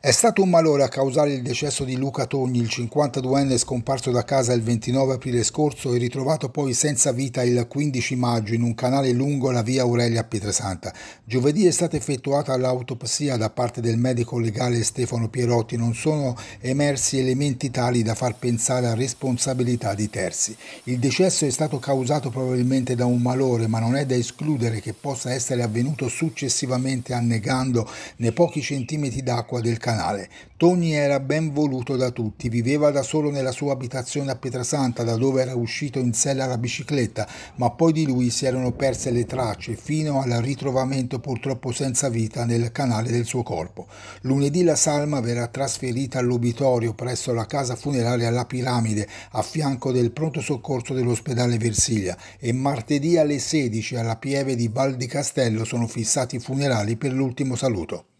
È stato un malore a causare il decesso di Luca Togni, il 52enne scomparso da casa il 29 aprile scorso e ritrovato poi senza vita il 15 maggio in un canale lungo la via Aurelia a Pietrasanta. Giovedì è stata effettuata l'autopsia da parte del medico legale Stefano Pierotti. Non sono emersi elementi tali da far pensare a responsabilità di terzi. Il decesso è stato causato probabilmente da un malore, ma non è da escludere che possa essere avvenuto successivamente annegando nei pochi centimetri d'acqua del canale. Togni era ben voluto da tutti, viveva da solo nella sua abitazione a Pietrasanta, da dove era uscito in sella alla bicicletta, ma poi di lui si erano perse le tracce fino al ritrovamento purtroppo senza vita nel canale del suo corpo. Lunedì la salma verrà trasferita all'obitorio presso la casa funeraria La Piramide, a fianco del pronto soccorso dell'ospedale Versiglia, e martedì alle 16 alla Pieve di Val di Castello sono fissati i funerali per l'ultimo saluto.